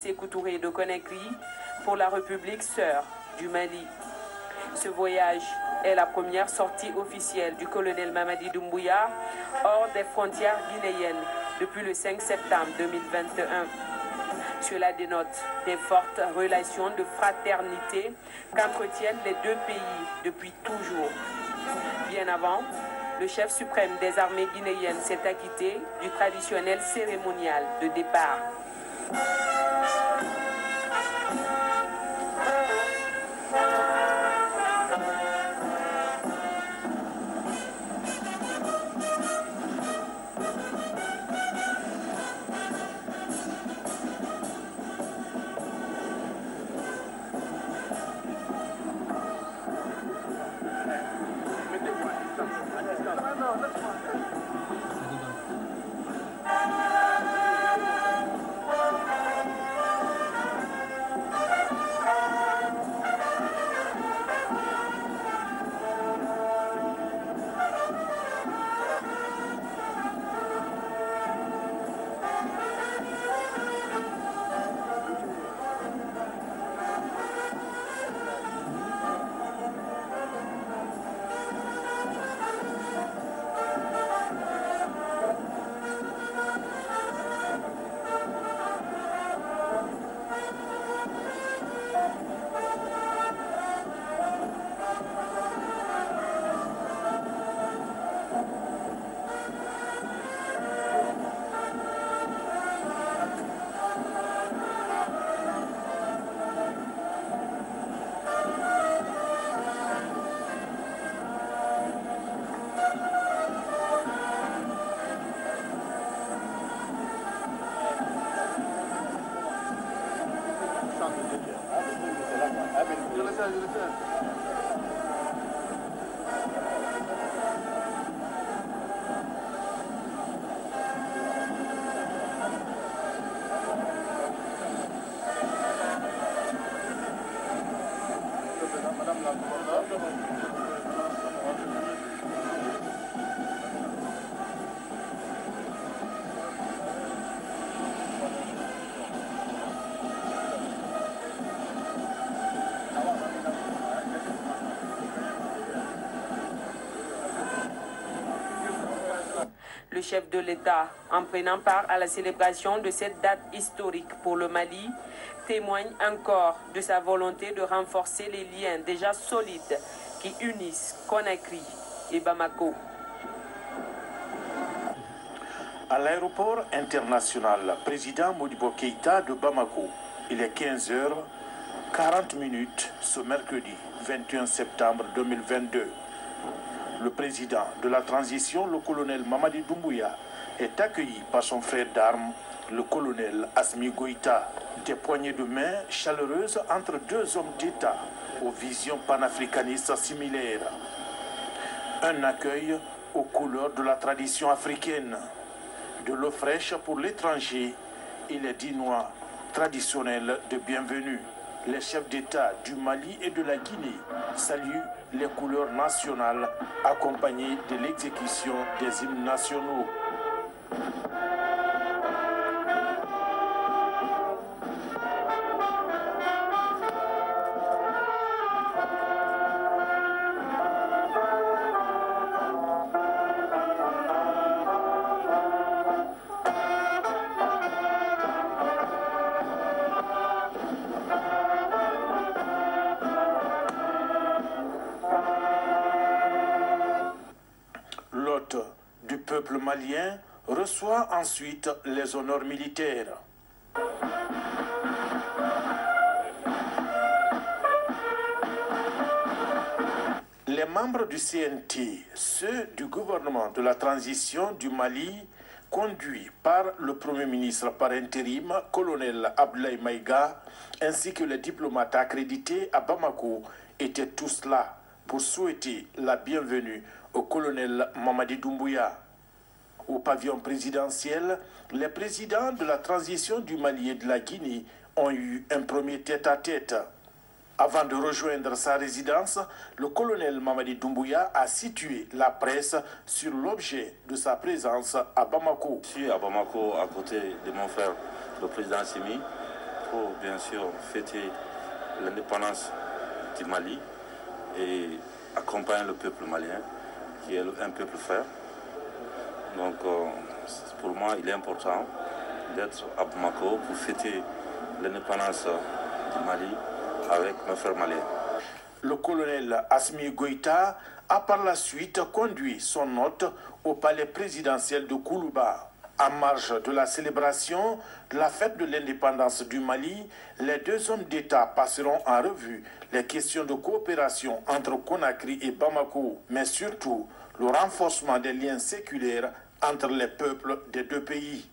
Sékou Touré de Conakry pour la République sœur du Mali. Ce voyage est la première sortie officielle du colonel Mamadi Doumbouya hors des frontières guinéennes depuis le 5 septembre 2021. Cela dénote des fortes relations de fraternité qu'entretiennent les deux pays depuis toujours. Bien avant, le chef suprême des armées guinéennes s'est acquitté du traditionnel cérémonial de départ. Good, good. Le chef de l'État, en prenant part à la célébration de cette date historique pour le Mali, témoigne encore de sa volonté de renforcer les liens déjà solides qui unissent Conakry et Bamako. À l'aéroport international, président Modibo Keïta de Bamako, il est 15h40 minutes ce mercredi 21 septembre 2022. Le président de la transition, le colonel Mamadi Doumbouya, est accueilli par son frère d'armes, le colonel Asmi Goïta. Des poignées de main chaleureuses entre deux hommes d'État aux visions panafricanistes similaires. Un accueil aux couleurs de la tradition africaine, de l'eau fraîche pour l'étranger et les dinois traditionnels de bienvenue. Les chefs d'État du Mali et de la Guinée saluent les couleurs nationales accompagnées de l'exécution des hymnes nationaux. Du peuple malien reçoit ensuite les honneurs militaires. Les membres du CNT, ceux du gouvernement de la transition du Mali, conduits par le Premier ministre par intérim, colonel Abdoulaye Maïga, ainsi que les diplomates accrédités à Bamako, étaient tous là pour souhaiter la bienvenue au colonel Mamadi Doumbouya. Au pavillon présidentiel, les présidents de la transition du Mali et de la Guinée ont eu un premier tête-à-tête. Avant de rejoindre sa résidence, le colonel Mamadi Doumbouya a situé la presse sur l'objet de sa présence à Bamako. Je suis à Bamako à côté de mon frère, le président Simi, pour bien sûr fêter l'indépendance du Mali et accompagner le peuple malien, qui est un peuple frère. Donc euh, pour moi, il est important d'être à Bamako pour fêter l'indépendance du Mali avec mes frères maliens. Le colonel Asmi Goïta a par la suite conduit son hôte au palais présidentiel de Koulouba. En marge de la célébration de la fête de l'indépendance du Mali, les deux hommes d'État passeront en revue les questions de coopération entre Conakry et Bamako, mais surtout le renforcement des liens séculaires entre les peuples des deux pays.